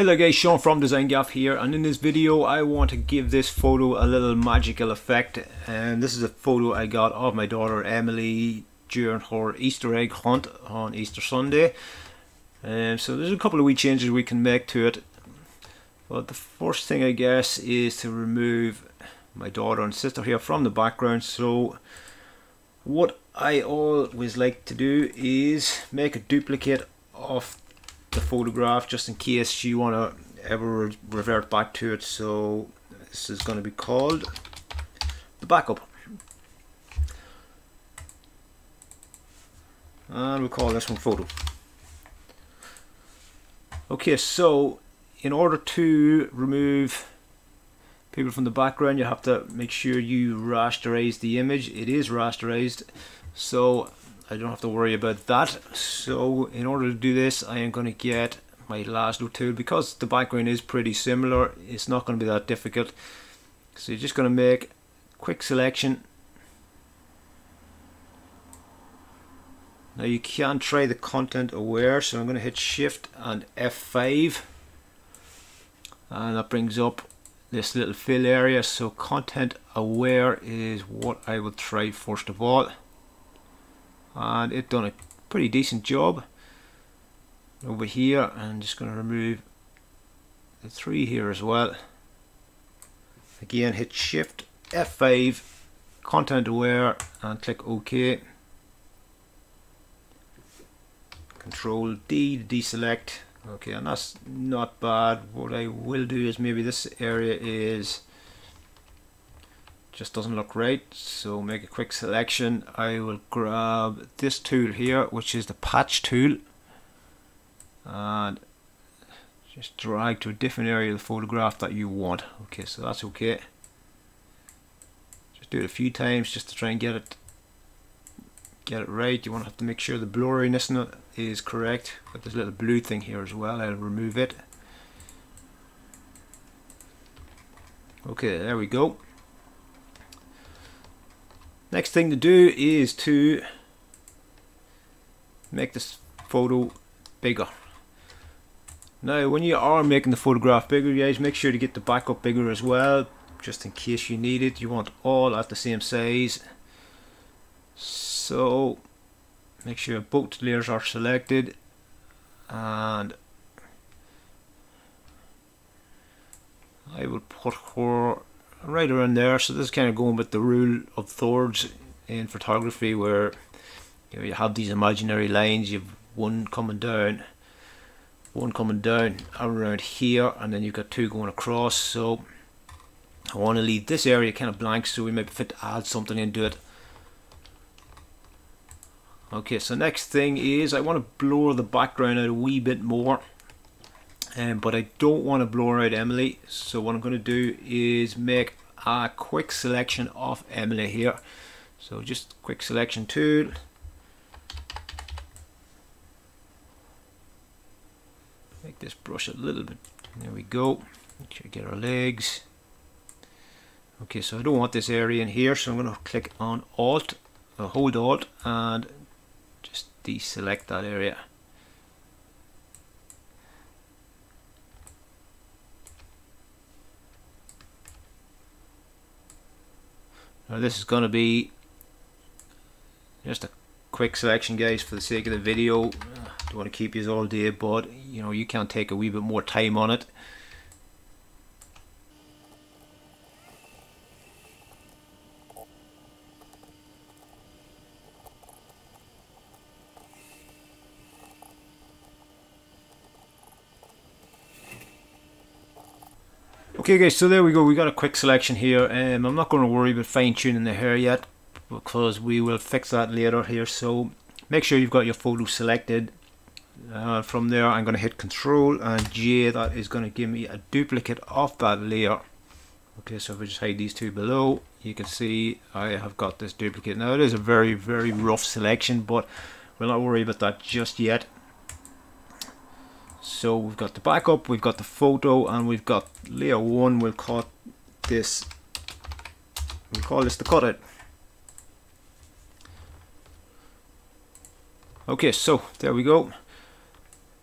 Hello guys, Sean from Design Gaff here and in this video I want to give this photo a little magical effect and this is a photo I got of my daughter Emily during her Easter egg hunt on Easter Sunday. And um, so there's a couple of wee changes we can make to it but the first thing I guess is to remove my daughter and sister here from the background. So what I always like to do is make a duplicate of the photograph just in case you want to ever revert back to it so this is going to be called the backup and we'll call this one photo. Okay so in order to remove people from the background you have to make sure you rasterize the image. It is rasterized so I don't have to worry about that. So in order to do this I am going to get my lasso tool because the background is pretty similar it's not going to be that difficult. So you're just going to make quick selection. Now you can try the content aware so I'm going to hit shift and F5 and that brings up this little fill area. So content aware is what I will try first of all and it done a pretty decent job over here. I'm just going to remove the three here as well. Again hit shift F5 content aware and click OK. Control D to deselect. Okay and that's not bad. What I will do is maybe this area is just doesn't look right so make a quick selection. I will grab this tool here which is the patch tool. And just drag to a different area of the photograph that you want. Okay so that's okay. Just do it a few times just to try and get it get it right. You want to have to make sure the blurriness is correct. But a little blue thing here as well I'll remove it. Okay there we go Next thing to do is to make this photo bigger. Now when you are making the photograph bigger guys make sure to get the backup bigger as well just in case you need it. You want all at the same size. So make sure both layers are selected and I will put her right around there. So this is kind of going with the rule of thirds in photography where you, know, you have these imaginary lines you've one coming down one coming down around here and then you've got two going across. So I want to leave this area kind of blank so we maybe fit add something into it. Okay so next thing is I want to blur the background out a wee bit more um, but I don't want to blur out Emily. So what I'm going to do is make a quick selection of Emily here. So just quick selection tool. Make this brush a little bit. There we go. Make sure get our legs. Okay so I don't want this area in here so I'm going to click on alt uh, hold alt and just deselect that area Now this is going to be just a quick selection guys for the sake of the video. Don't want to keep you all day but you know you can take a wee bit more time on it. Okay guys, so there we go, we got a quick selection here. Um, I'm not going to worry about fine tuning the hair yet because we will fix that later here. So make sure you've got your photo selected. Uh, from there I'm going to hit control and J, that is going to give me a duplicate of that layer. Okay, so if I just hide these two below, you can see I have got this duplicate. Now it is a very, very rough selection, but we'll not worry about that just yet. So we've got the backup, we've got the photo, and we've got layer one. We'll call this. We'll call this the cutout. Okay, so there we go.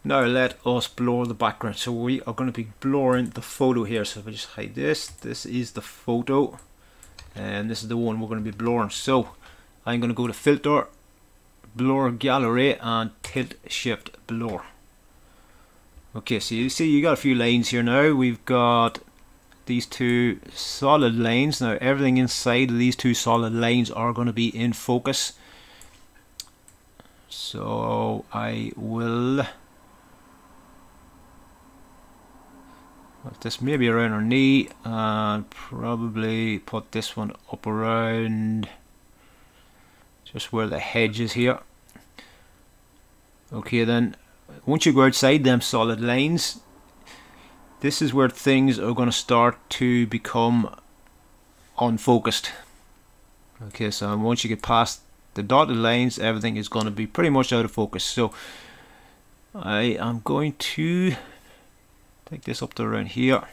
now let us blur the background so we are going to be blurring the photo here so if I just hide this this is the photo and this is the one we're going to be blurring so I'm going to go to filter blur gallery and tilt shift blur okay so you see you got a few lanes here now. We've got these two solid lanes. now everything inside of these two solid lanes are going to be in focus. So I will put this maybe around her knee and probably put this one up around just where the hedge is here. Okay then once you go outside them solid lines this is where things are going to start to become unfocused. Okay so once you get past the dotted lines everything is going to be pretty much out of focus. So I am going to take this up to around here.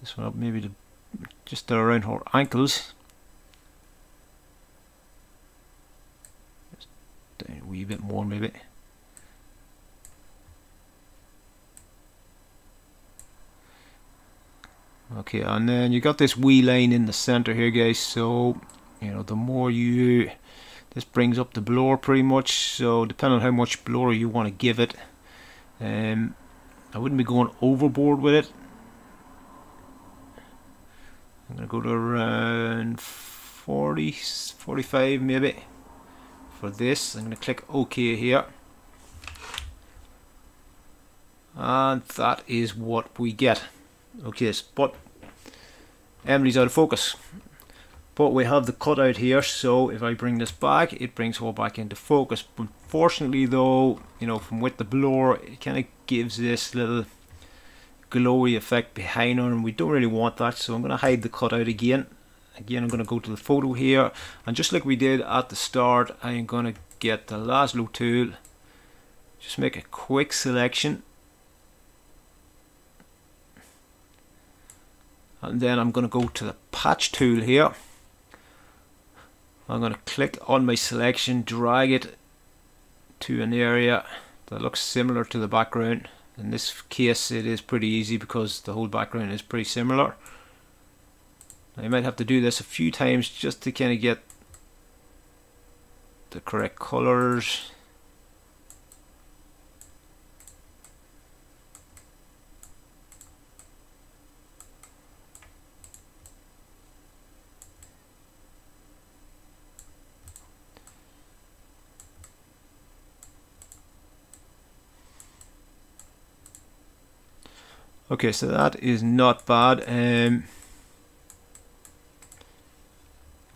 This one up maybe to just around her ankles. Just down a wee bit more maybe okay and then you got this wee line in the center here guys so you know the more you this brings up the blur pretty much so depending on how much blur you want to give it um, I wouldn't be going overboard with it. I'm to go to around 40, 45 maybe for this. I'm to click OK here. And that is what we get. Okay, but Emily's out of focus. But we have the cutout here so if I bring this back it brings her back into focus. But unfortunately though you know from with the blur it kind of gives this little glowy effect behind her and we don't really want that. So I'm going to hide the cutout again. Again I'm going to go to the photo here. And just like we did at the start I'm going to get the lasso tool. Just make a quick selection and then I'm going to go to the patch tool here I'm going to click on my selection, drag it to an area that looks similar to the background. In this case it is pretty easy because the whole background is pretty similar. Now you might have to do this a few times just to kind of get the correct colors Okay, so that is not bad. Um,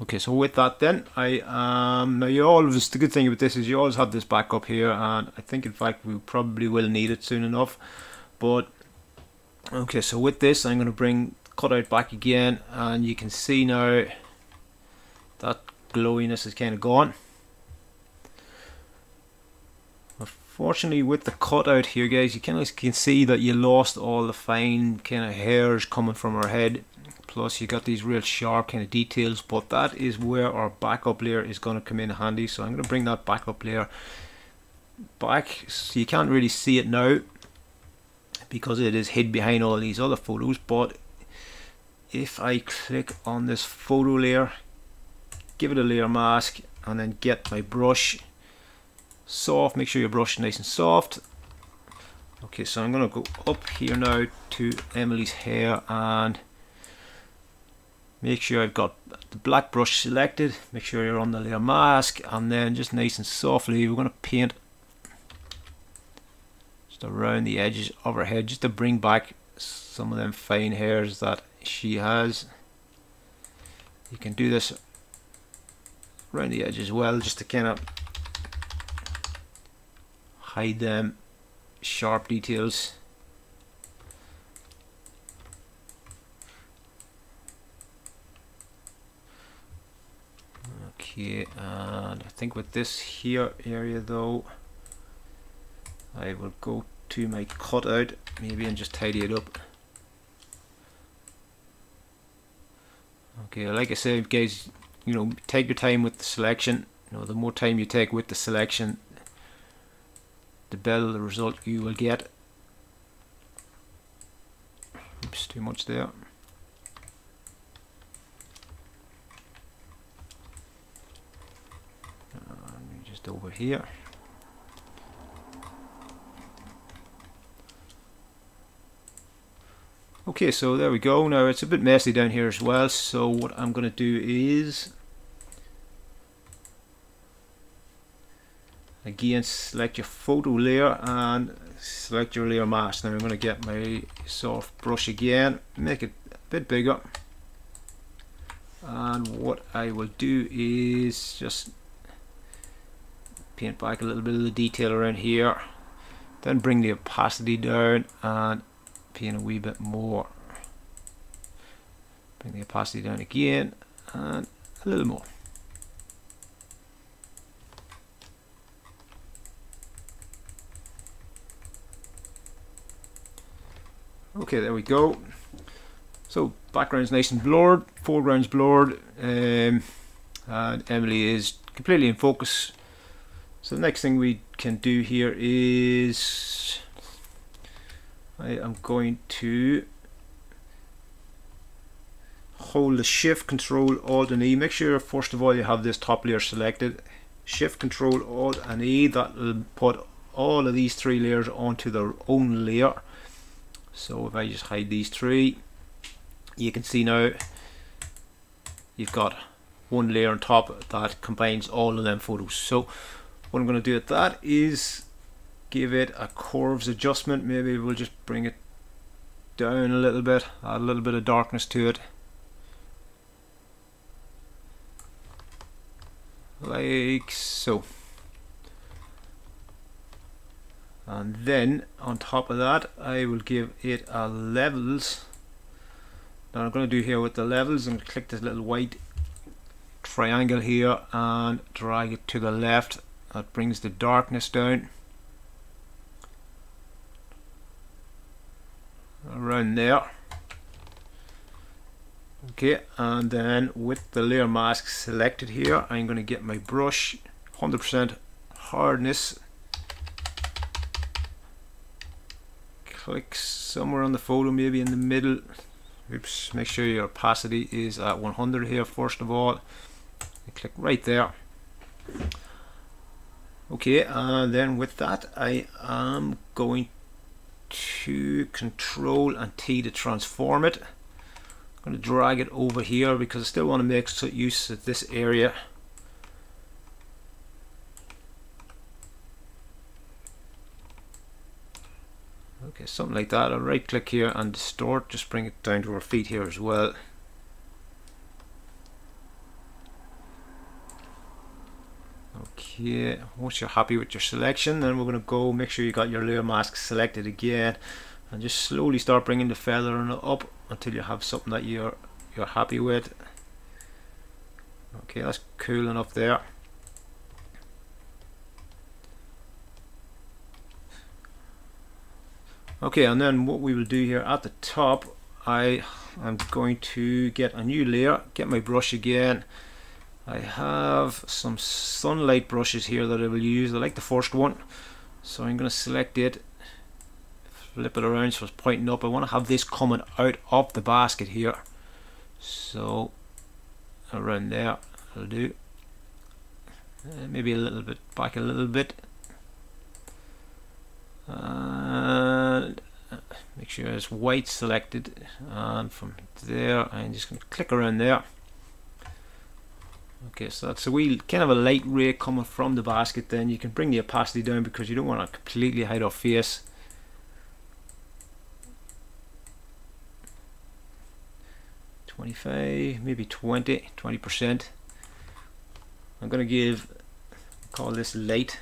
okay, so with that then, I um, now you always the good thing about this is you always have this backup here, and I think in fact we probably will need it soon enough. But okay, so with this, I'm going to bring cutout back again, and you can see now that glowiness is kind of gone. Fortunately with the cutout here guys you can see that you lost all the fine kind of hairs coming from her head. Plus you got these real sharp kind of details but that is where our backup layer is going to come in handy. So I'm going to bring that backup layer back. So you can't really see it now because it is hid behind all these other photos but if I click on this photo layer give it a layer mask and then get my brush soft. Make sure your brush is nice and soft. Okay so I'm gonna go up here now to Emily's hair and make sure I've got the black brush selected. Make sure you're on the layer mask. And then just nice and softly we're going to paint just around the edges of her head just to bring back some of them fine hairs that she has. You can do this around the edge as well just to kind of hide them sharp details. Okay and I think with this here area though I will go to my cutout maybe and just tidy it up. Okay like I said guys you know take your time with the selection. You know the more time you take with the selection the better the result you will get. Oops, too much there. just over here. Okay, so there we go. Now it's a bit messy down here as well, so what I'm going to do is again select your photo layer and select your layer mask. Now I'm going to get my soft brush again, make it a bit bigger. And what I will do is just paint back a little bit of the detail around here then bring the opacity down and paint a wee bit more. Bring the opacity down again and a little more okay there we go. So background's nice and blurred foreground's blurred um, and Emily is completely in focus. So the next thing we can do here is I am going to hold the shift control alt and E. Make sure first of all you have this top layer selected. Shift control alt and E. That will put all of these three layers onto their own layer so if I just hide these three you can see now you've got one layer on top that combines all of them photos. So what I'm going to do with that is give it a curves adjustment. Maybe we'll just bring it down a little bit add a little bit of darkness to it. Like so and then on top of that I will give it a levels. Now I'm going to do here with the levels. And click this little white triangle here and drag it to the left. That brings the darkness down. Around there. Okay and then with the layer mask selected here I'm going to get my brush. 100% hardness click somewhere on the photo maybe in the middle. Oops make sure your opacity is at 100 here first of all. Click right there. Okay and then with that I am going to control and T to transform it. I'm going to drag it over here because I still want to make use of this area okay something like that. I'll right click here and distort. Just bring it down to our feet here as well. Okay once you're happy with your selection then we're going to go make sure you got your layer mask selected again. And just slowly start bringing the feather up until you have something that you're you're happy with. Okay that's cool enough there okay and then what we will do here at the top I am going to get a new layer get my brush again I have some sunlight brushes here that I will use. I like the first one. So I'm going to select it, flip it around so it's pointing up. I want to have this coming out of the basket here. So around there I'll do. Uh, maybe a little bit back a little bit. And make sure it's white selected. And from there I'm just going to click around there. Okay, so that's a wee kind of a light ray coming from the basket then. You can bring the opacity down because you don't want to completely hide our face. Twenty-five, maybe 20, 20%. I'm going to give, call this light,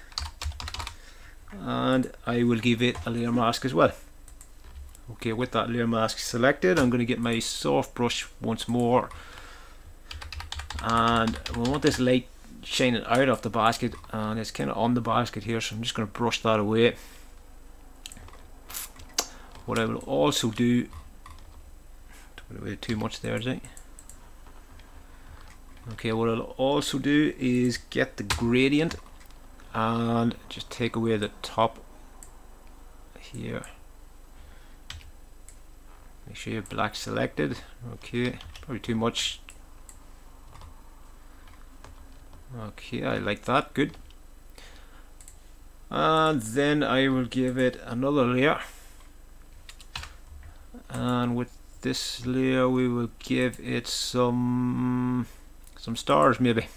and I will give it a layer mask as well. Okay, with that layer mask selected, I'm going to get my soft brush once more. And we want this light shining out of the basket and it's kind of on the basket here so I'm just going to brush that away. What I will also do away too much there is it? Okay what I'll also do is get the gradient and just take away the top here make sure you have black selected. Okay probably too much. Okay I like that good. And then I will give it another layer. And with this layer we will give it some some stars maybe.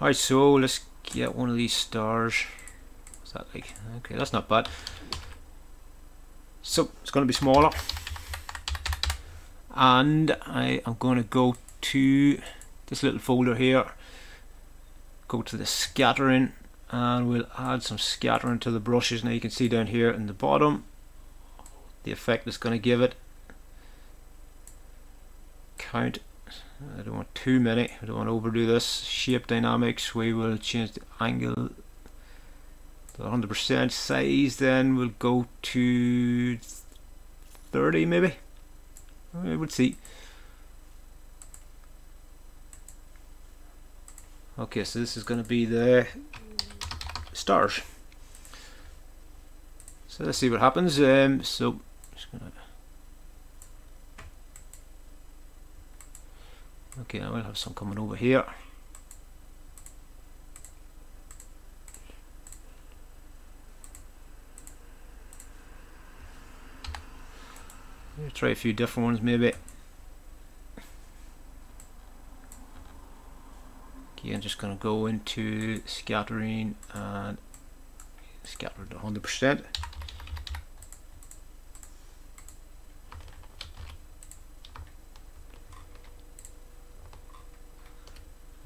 Alright so let's get one of these stars. What's that like? Okay that's not bad so it's going to be smaller. And I am going to go to this little folder here. Go to the scattering and we'll add some scattering to the brushes. Now you can see down here in the bottom the effect it's going to give it. Count I don't want too many. I don't want to overdo this. Shape dynamics we will change the angle 100% size then we'll go to 30 maybe? We would see okay so this is going to be the stars. So let's see what happens um, so okay I will have some coming over here try a few different ones maybe. Okay I'm just gonna go into scattering and scatter it 100%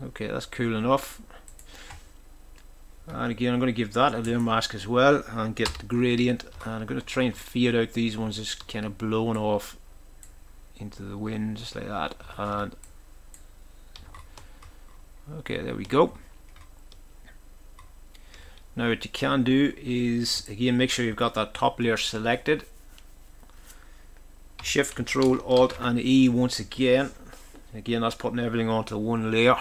okay that's cool enough and again I'm going to give that a layer mask as well and get the gradient. And I'm going to try and fade out these ones just kind of blowing off into the wind just like that. And okay there we go. Now what you can do is again make sure you've got that top layer selected. Shift control alt and E once again. Again that's putting everything onto one layer.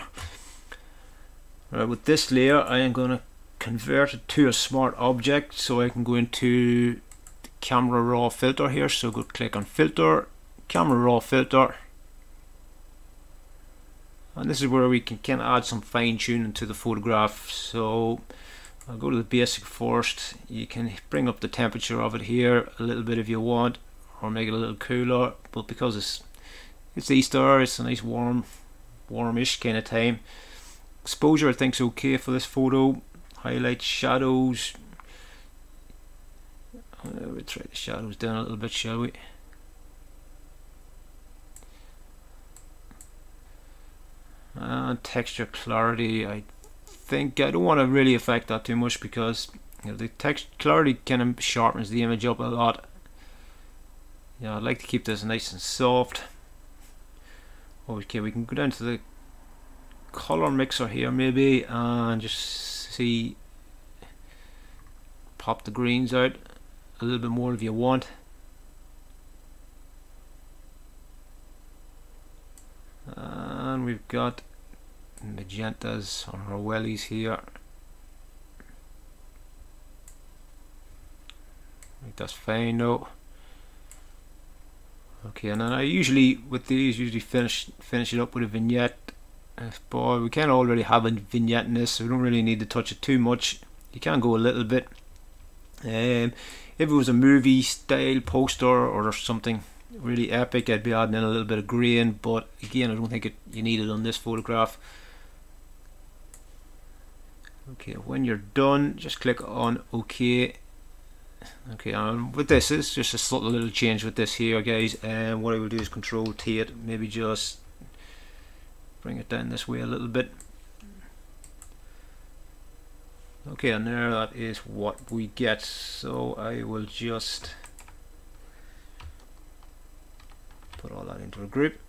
Right with this layer I am going to convert it to a smart object so I can go into camera raw filter here. So go click on filter camera raw filter. And this is where we can kind of add some fine tuning to the photograph. So I'll go to the basic first. You can bring up the temperature of it here a little bit if you want or make it a little cooler. But because it's it's Easter it's a nice warm warmish kind of time. Exposure I think think's okay for this photo highlight shadows. Uh, we'll try the shadows down a little bit shall we? And texture clarity I think. I don't want to really affect that too much because you know, the text clarity kind of sharpens the image up a lot. Yeah I'd like to keep this nice and soft. Okay we can go down to the color mixer here maybe and just pop the greens out a little bit more if you want. And we've got magentas on our wellies here that's fine though. Okay and then I usually with these usually finish finish it up with a vignette but we can already have a vignette in this so we don't really need to touch it too much. You can go a little bit. Um, if it was a movie style poster or something really epic I'd be adding in a little bit of grain but again I don't think it, you need it on this photograph. Okay when you're done just click on OK. Okay um, with this it's just a little change with this here guys. And what I will do is control T it maybe just bring it down this way a little bit. Okay and there that is what we get. So I will just put all that into a group.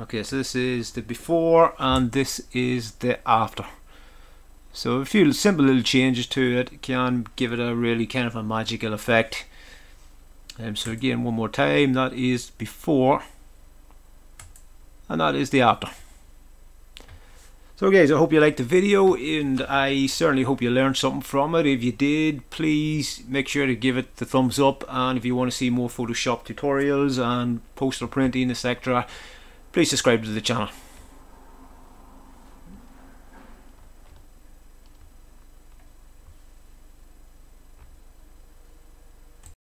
Okay so this is the before and this is the after. So a few simple little changes to it can give it a really kind of a magical effect. Um, so again one more time that is before and that is the after So guys, I hope you liked the video and I certainly hope you learned something from it. If you did, please make sure to give it the thumbs up and if you want to see more Photoshop tutorials and poster printing etc, please subscribe to the channel.